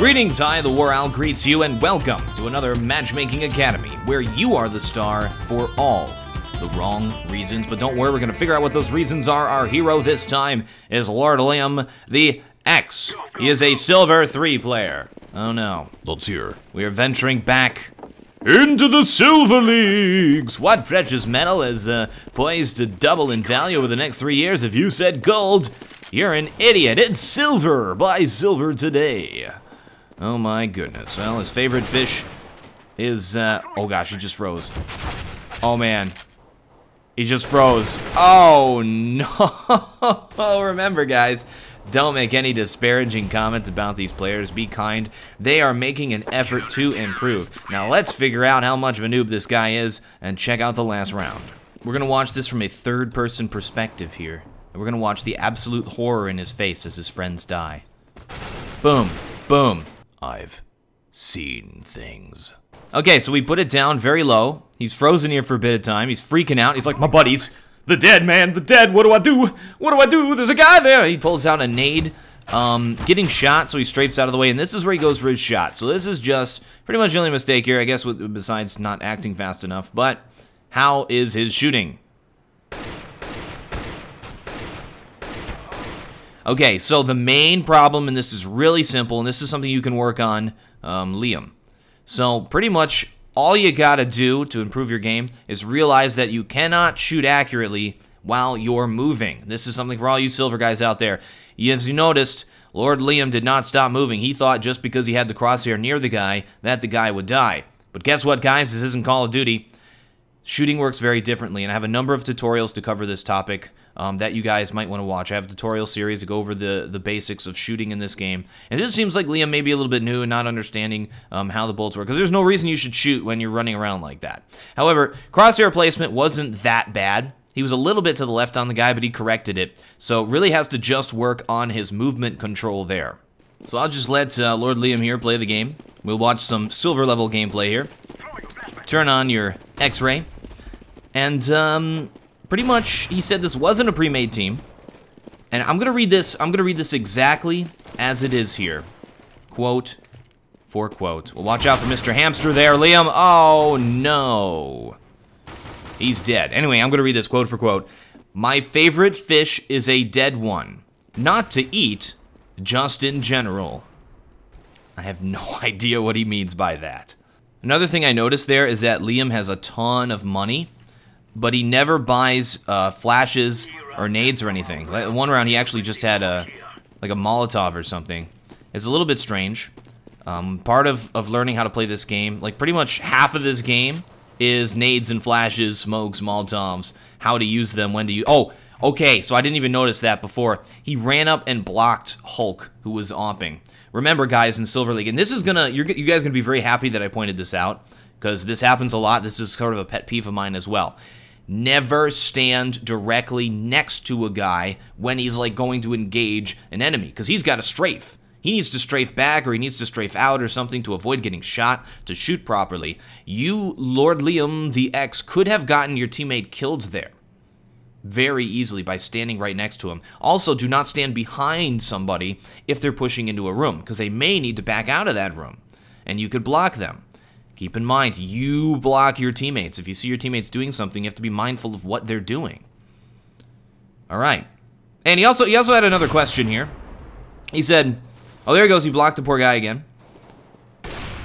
Greetings, I, the War Owl, greets you, and welcome to another Matchmaking Academy, where you are the star for all the wrong reasons. But don't worry, we're going to figure out what those reasons are. Our hero this time is Lord Liam, the X. He is a Silver 3 player. Oh no. Let's hear. We are venturing back into the Silver Leagues. What precious metal is uh, poised to double in value over the next three years? If you said gold, you're an idiot. It's silver. Buy silver today. Oh my goodness. Well, his favorite fish is, uh, oh gosh, he just froze. Oh man. He just froze. Oh no. Remember guys, don't make any disparaging comments about these players. Be kind. They are making an effort to improve. Now let's figure out how much of a noob this guy is and check out the last round. We're going to watch this from a third person perspective here. And we're going to watch the absolute horror in his face as his friends die. Boom. Boom. I've seen things. Okay, so we put it down very low. He's frozen here for a bit of time. He's freaking out. He's like, my buddies, the dead, man, the dead. What do I do? What do I do? There's a guy there. He pulls out a nade, um, getting shot, so he strafes out of the way, and this is where he goes for his shot. So this is just pretty much the only mistake here, I guess, besides not acting fast enough. But how is his shooting? Okay, so the main problem, and this is really simple, and this is something you can work on, um, Liam. So pretty much all you gotta do to improve your game is realize that you cannot shoot accurately while you're moving. This is something for all you silver guys out there. As you noticed, Lord Liam did not stop moving. He thought just because he had the crosshair near the guy, that the guy would die. But guess what, guys? This isn't Call of Duty. Shooting works very differently, and I have a number of tutorials to cover this topic um, that you guys might want to watch. I have a tutorial series to go over the, the basics of shooting in this game. And it just seems like Liam may be a little bit new and not understanding um, how the bolts work, because there's no reason you should shoot when you're running around like that. However, crosshair placement wasn't that bad. He was a little bit to the left on the guy, but he corrected it. So really has to just work on his movement control there. So I'll just let uh, Lord Liam here play the game. We'll watch some silver level gameplay here. Turn on your X-ray. And um, pretty much he said this wasn't a pre-made team. And I'm gonna read this. I'm gonna read this exactly as it is here. Quote for quote. Well, watch out for Mr. Hamster there, Liam. Oh no, he's dead. Anyway, I'm gonna read this quote for quote. My favorite fish is a dead one, not to eat, just in general. I have no idea what he means by that. Another thing I noticed there is that Liam has a ton of money but he never buys uh, flashes or nades or anything. One round he actually just had a like a Molotov or something. It's a little bit strange. Um, part of, of learning how to play this game, like pretty much half of this game is nades and flashes, smokes, Molotovs, how to use them, when to use. Oh, okay, so I didn't even notice that before. He ran up and blocked Hulk, who was opping. Remember, guys, in Silver League, and this is gonna, you're, you guys gonna be very happy that I pointed this out, because this happens a lot. This is sort of a pet peeve of mine as well never stand directly next to a guy when he's like going to engage an enemy because he's got a strafe. He needs to strafe back or he needs to strafe out or something to avoid getting shot to shoot properly. You, Lord Liam the X, could have gotten your teammate killed there very easily by standing right next to him. Also, do not stand behind somebody if they're pushing into a room because they may need to back out of that room and you could block them. Keep in mind, you block your teammates. If you see your teammates doing something, you have to be mindful of what they're doing. All right. And he also he also had another question here. He said, "Oh, there he goes. He blocked the poor guy again."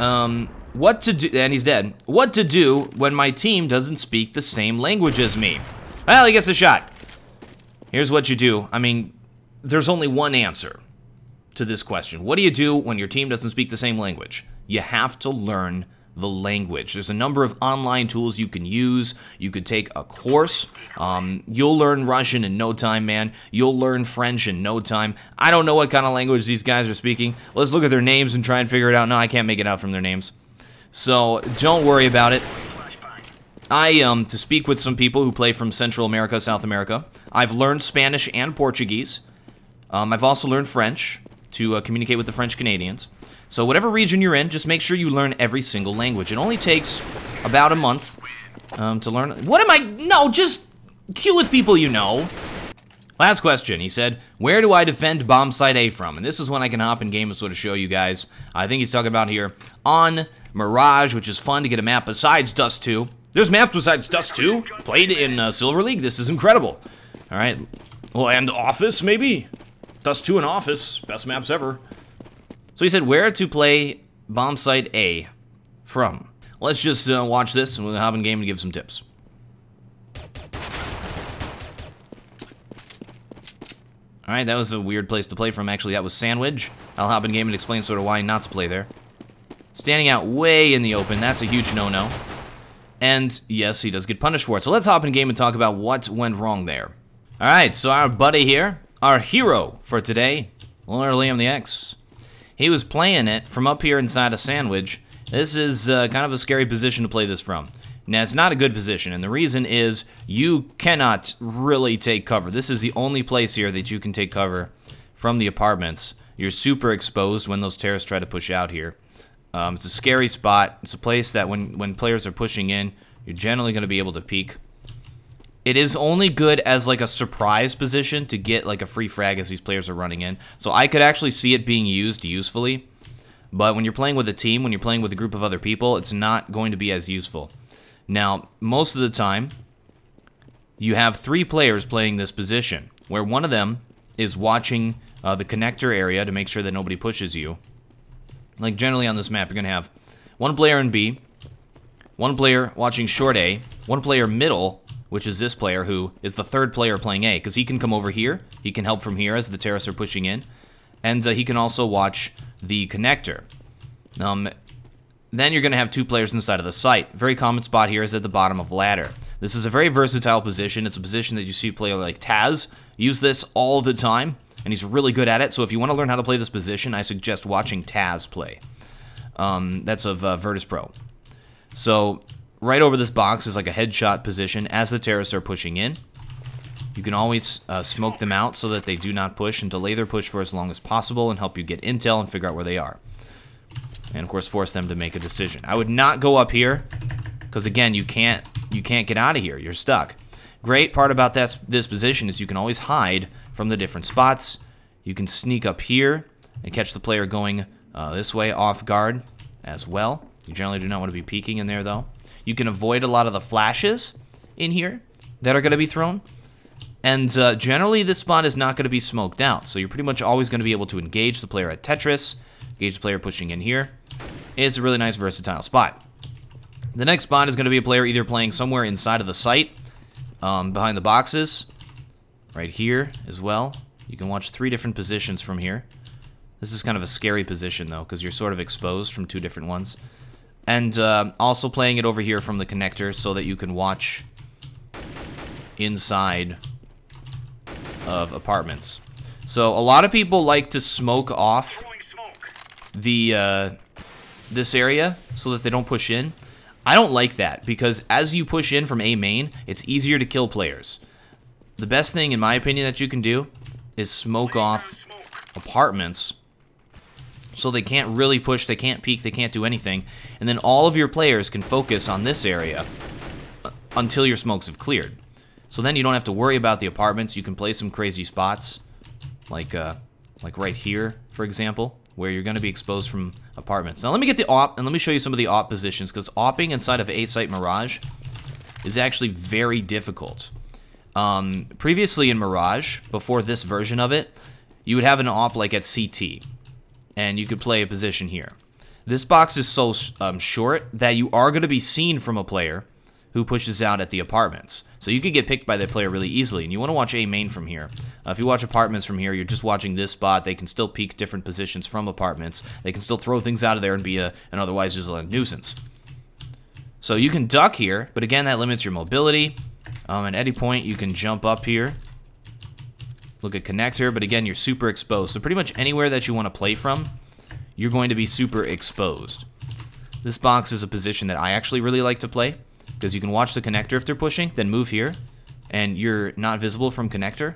Um, what to do? And he's dead. What to do when my team doesn't speak the same language as me? Well, he gets a shot. Here's what you do. I mean, there's only one answer to this question. What do you do when your team doesn't speak the same language? You have to learn the language. There's a number of online tools you can use. You could take a course. Um, you'll learn Russian in no time, man. You'll learn French in no time. I don't know what kind of language these guys are speaking. Let's look at their names and try and figure it out. No, I can't make it out from their names. So don't worry about it. I, um, to speak with some people who play from Central America, South America, I've learned Spanish and Portuguese. Um, I've also learned French to uh, communicate with the French Canadians. So whatever region you're in, just make sure you learn every single language. It only takes about a month um, to learn. What am I? No, just queue with people you know. Last question. He said, Where do I defend bomb site A from? And this is when I can hop in game and sort of show you guys. I think he's talking about here on Mirage, which is fun to get a map besides Dust 2. There's maps besides Dust 2 played in uh, Silver League. This is incredible. All right. Well, and Office, maybe. Dust 2 and Office. Best maps ever. So he said, Where to play bomb site A from? Let's just uh, watch this and we'll hop in game and give some tips. Alright, that was a weird place to play from. Actually, that was Sandwich. I'll hop in game and explain sort of why not to play there. Standing out way in the open, that's a huge no-no. And yes, he does get punished for it. So let's hop in game and talk about what went wrong there. Alright, so our buddy here, our hero for today, Lord Liam the X. He was playing it from up here inside a sandwich. This is uh, kind of a scary position to play this from. Now, it's not a good position, and the reason is you cannot really take cover. This is the only place here that you can take cover from the apartments. You're super exposed when those terrorists try to push out here. Um, it's a scary spot. It's a place that when, when players are pushing in, you're generally going to be able to peek. It is only good as like a surprise position to get like a free frag as these players are running in. So I could actually see it being used usefully. But when you're playing with a team, when you're playing with a group of other people, it's not going to be as useful. Now, most of the time, you have three players playing this position, where one of them is watching uh, the connector area to make sure that nobody pushes you. Like generally on this map, you're going to have one player in B, one player watching short A, one player middle, which is this player who is the third player playing A, because he can come over here, he can help from here as the terrorists are pushing in, and uh, he can also watch the connector. Um, then you're going to have two players inside of the site. Very common spot here is at the bottom of ladder. This is a very versatile position. It's a position that you see a player like Taz use this all the time, and he's really good at it. So if you want to learn how to play this position, I suggest watching Taz play. Um, that's of uh, Virtus Pro. So right over this box is like a headshot position as the terrorists are pushing in. You can always uh, smoke them out so that they do not push and delay their push for as long as possible and help you get intel and figure out where they are and of course force them to make a decision. I would not go up here because again, you can't you can't get out of here. You're stuck. Great part about this this position is you can always hide from the different spots. You can sneak up here and catch the player going uh, this way off guard as well. You generally do not want to be peeking in there though. You can avoid a lot of the flashes in here that are going to be thrown. And uh, generally, this spot is not going to be smoked out, so you're pretty much always going to be able to engage the player at Tetris, engage the player pushing in here, it's a really nice versatile spot. The next spot is going to be a player either playing somewhere inside of the site, um, behind the boxes, right here as well. You can watch three different positions from here. This is kind of a scary position, though, because you're sort of exposed from two different ones. And uh, also playing it over here from the connector so that you can watch inside of apartments. So a lot of people like to smoke off the uh, this area so that they don't push in. I don't like that because as you push in from A main, it's easier to kill players. The best thing, in my opinion, that you can do is smoke off apartments so they can't really push, they can't peek, they can't do anything. And then all of your players can focus on this area uh, until your smokes have cleared. So then you don't have to worry about the apartments. You can play some crazy spots, like uh, like right here, for example where you're going to be exposed from apartments. Now let me get the op, and let me show you some of the op positions, because opping inside of A-Site Mirage is actually very difficult. Um, previously in Mirage, before this version of it, you would have an op like at CT, and you could play a position here. This box is so um, short that you are going to be seen from a player who pushes out at the apartments. So you could get picked by that player really easily, and you want to watch A main from here. Uh, if you watch apartments from here, you're just watching this spot. They can still peek different positions from apartments. They can still throw things out of there and be a, an otherwise just a nuisance. So you can duck here, but again, that limits your mobility. Um, at any point, you can jump up here. Look at connector, but again, you're super exposed. So pretty much anywhere that you want to play from, you're going to be super exposed. This box is a position that I actually really like to play because you can watch the connector if they're pushing, then move here, and you're not visible from connector,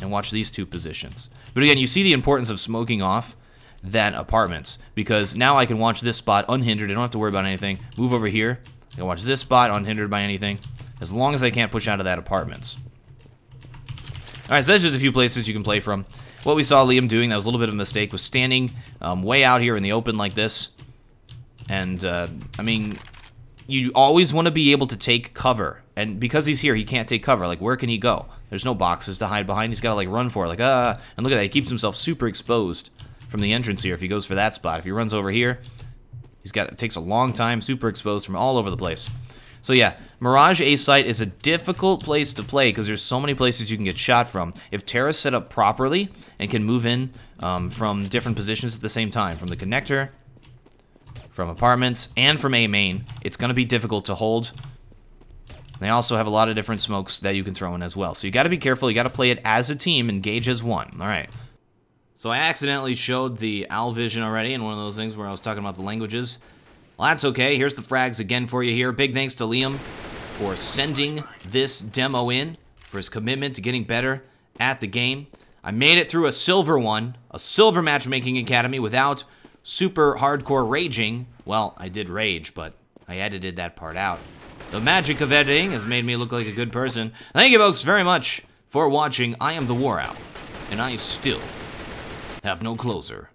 and watch these two positions. But again, you see the importance of smoking off that apartments, because now I can watch this spot unhindered, I don't have to worry about anything, move over here, I can watch this spot unhindered by anything, as long as I can't push out of that apartments. All right, so that's just a few places you can play from. What we saw Liam doing, that was a little bit of a mistake, was standing um, way out here in the open like this. And, uh, I mean, you always want to be able to take cover. And because he's here, he can't take cover. Like, where can he go? There's no boxes to hide behind. He's got to, like, run for it. Like, ah. And look at that. He keeps himself super exposed from the entrance here if he goes for that spot. If he runs over here, he's got it takes a long time, super exposed from all over the place. So yeah, Mirage A site is a difficult place to play because there's so many places you can get shot from. If Terra's set up properly and can move in um, from different positions at the same time, from the connector, from apartments, and from A main, it's going to be difficult to hold. They also have a lot of different smokes that you can throw in as well. So you got to be careful. You got to play it as a team, engage as one. All right. So I accidentally showed the Owl Vision already in one of those things where I was talking about the languages. Well, that's okay. Here's the frags again for you here. Big thanks to Liam for sending this demo in, for his commitment to getting better at the game. I made it through a silver one, a silver matchmaking academy without super hardcore raging. Well, I did rage, but I edited that part out. The magic of editing has made me look like a good person. Thank you folks very much for watching. I am the War Owl, and I still have no closer.